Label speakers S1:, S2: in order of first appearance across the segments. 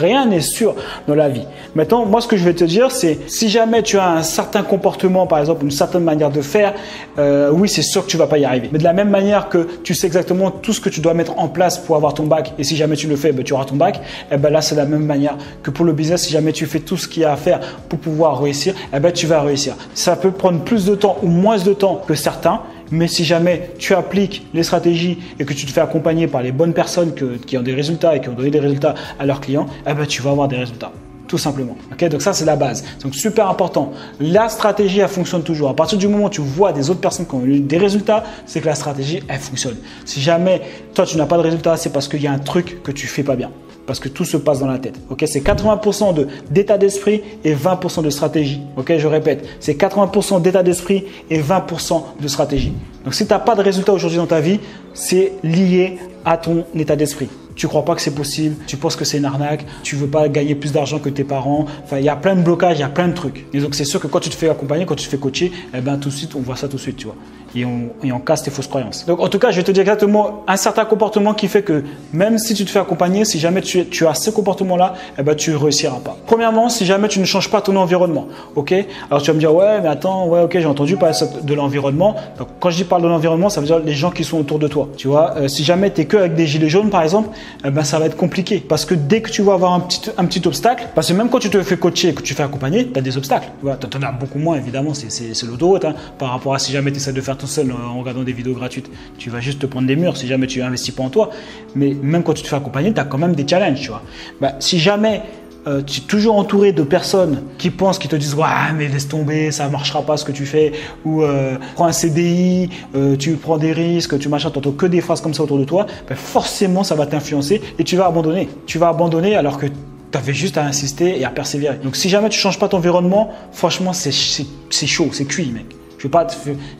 S1: rien n'est sûr dans la vie. Maintenant, moi, ce que je vais te dire, c'est si jamais tu as un certain comportement, par exemple, une certaine manière de faire, euh, oui, c'est sûr que tu vas pas y arriver. Mais de la même manière que tu sais exactement tout ce que tu dois mettre en place pour avoir ton bac, et si jamais tu le fais, ben, tu auras ton bac, et eh ben là, c'est la même manière que pour le business. Si jamais tu fais tout ce qu'il y a à faire pour pouvoir réussir, eh ben, tu vas réussir. Ça peut prendre plus de temps ou moins de temps que certains, mais si jamais tu appliques les stratégies et que tu te fais accompagner par les bonnes personnes qui ont des résultats et qui ont donné des résultats à leurs clients, eh ben, tu vas avoir des résultats. Tout simplement. Donc ça c'est la base. Donc super important. La stratégie elle fonctionne toujours. À partir du moment où tu vois des autres personnes qui ont eu des résultats, c'est que la stratégie elle fonctionne. Si jamais toi tu n'as pas de résultats, c'est parce qu'il y a un truc que tu fais pas bien parce que tout se passe dans la tête. C'est 80% de d'état d'esprit et 20% de stratégie. Je répète, c'est 80% d'état d'esprit et 20% de stratégie. Donc si tu n'as pas de résultat aujourd'hui dans ta vie, c'est lié à ton état d'esprit tu crois pas que c'est possible, tu penses que c'est une arnaque, tu veux pas gagner plus d'argent que tes parents. Enfin, il y a plein de blocages, il y a plein de trucs. Et donc, c'est sûr que quand tu te fais accompagner, quand tu te fais coacher, eh ben, tout de suite, on voit ça tout de suite, tu vois. Et on, casse tes fausses croyances. Donc, en tout cas, je vais te dire exactement un certain comportement qui fait que même si tu te fais accompagner, si jamais tu, tu as ce comportement-là, eh ben, tu réussiras pas. Premièrement, si jamais tu ne changes pas ton environnement, ok? Alors, tu vas me dire, ouais, mais attends, ouais, ok, j'ai entendu parler de l'environnement. Donc, quand je dis parle de l'environnement, ça veut dire les gens qui sont autour de toi. Tu vois, euh, si jamais tu es que avec des gilets jaunes, par exemple, eh ben, ça va être compliqué parce que dès que tu vas avoir un petit, un petit obstacle, parce que même quand tu te fais coacher et que tu fais accompagner, tu as des obstacles. Tu en as beaucoup moins, évidemment, c'est l'autoroute. Hein, par rapport à si jamais tu essaies de faire tout seul en regardant des vidéos gratuites, tu vas juste te prendre des murs si jamais tu investis pas en toi. Mais même quand tu te fais accompagner, tu as quand même des challenges. Tu vois. Bah, si jamais euh, tu es toujours entouré de personnes qui pensent, qui te disent ouais mais laisse tomber, ça marchera pas ce que tu fais, ou euh, prends un CDI, euh, tu prends des risques, tu machin, t'entends que des phrases comme ça autour de toi, ben forcément ça va t'influencer et tu vas abandonner. Tu vas abandonner alors que tu avais juste à insister et à persévérer. Donc si jamais tu changes pas ton environnement, franchement c'est chaud, c'est cuit mec. Je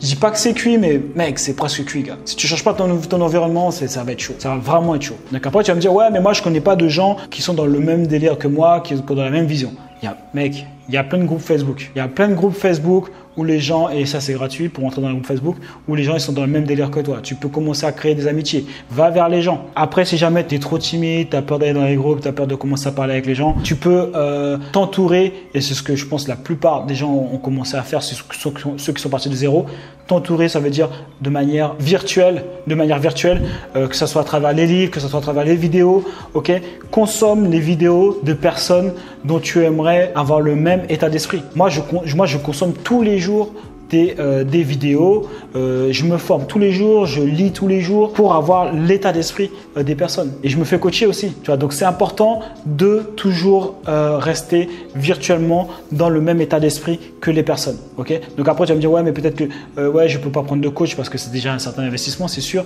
S1: dis pas que c'est cuit, mais mec, c'est presque cuit, gars. Si tu changes pas ton, ton environnement, ça va être chaud. Ça va vraiment être chaud. Donc après, tu vas me dire, ouais, mais moi, je connais pas de gens qui sont dans le même délire que moi, qui sont dans la même vision. Il y a, mec, il y a plein de groupes Facebook. Il y a plein de groupes Facebook où les gens, et ça c'est gratuit pour entrer dans le groupe Facebook, où les gens ils sont dans le même délire que toi. Tu peux commencer à créer des amitiés. Va vers les gens. Après, si jamais tu es trop timide, tu as peur d'aller dans les groupes, tu as peur de commencer à parler avec les gens, tu peux euh, t'entourer, et c'est ce que je pense la plupart des gens ont commencé à faire, ceux, qui sont partis de zéro. T'entourer, ça veut dire de manière virtuelle, de manière virtuelle, euh, que ce soit à travers les livres, que ce soit à travers les vidéos, ok? Consomme les vidéos de personnes dont tu aimerais avoir le même état d'esprit. Moi je, moi, je consomme tous les jours des, euh, des vidéos, euh, je me forme tous les jours, je lis tous les jours pour avoir l'état d'esprit euh, des personnes. Et je me fais coacher aussi. Tu vois, donc c'est important de toujours rester virtuellement dans le même état d'esprit que les personnes. Ok? Donc après tu vas me dire ouais mais peut-être que ouais je peux pas prendre de coach parce que c'est déjà un certain investissement, c'est sûr.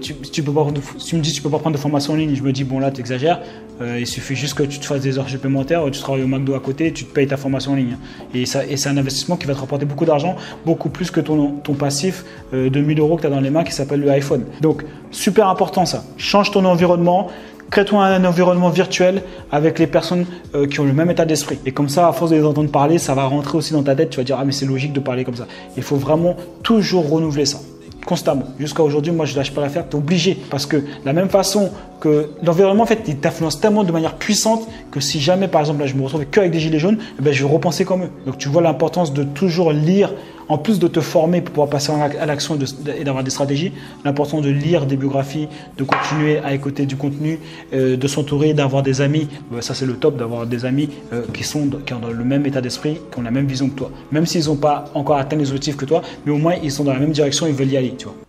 S1: tu, tu, peux pas, tu me dis tu peux pas prendre de formation en ligne, je me dis bon là tu exagères. il suffit juste que tu te fasses des heures supplémentaires, tu travailles au McDo à côté, tu te payes ta formation en ligne. Et, et c'est un investissement qui va te rapporter beaucoup d'argent beaucoup plus que ton, ton passif euh, de 1000 euros que tu as dans les mains qui s'appelle le iPhone. Donc, super important ça. Change ton environnement. Crée-toi un environnement virtuel avec les personnes euh, qui ont le même état d'esprit. Et comme ça, à force de les entendre parler, ça va rentrer aussi dans ta tête. Tu vas dire, ah mais c'est logique de parler comme ça. Il faut vraiment toujours renouveler ça constamment. Jusqu'à aujourd'hui, moi, je lâche pas l'affaire. Tu es obligé. Parce que la même façon que l'environnement, en fait, il t'influence tellement de manière puissante que si jamais, par exemple, là, je me retrouve que avec des gilets jaunes, eh ben, je vais repenser comme eux. Donc, tu vois l'importance de toujours lire, en plus de te former pour pouvoir passer à l'action et d'avoir des stratégies, l'importance de lire des biographies, de continuer à écouter du contenu, euh, de s'entourer, d'avoir des amis. Euh, ça, c'est le top, d'avoir des amis euh, qui, sont, ont le même état d'esprit, qui ont la même vision que toi. Même s'ils n'ont pas encore atteint les objectifs que toi, mais au moins, ils sont dans la même direction, ils veulent y aller, tu vois.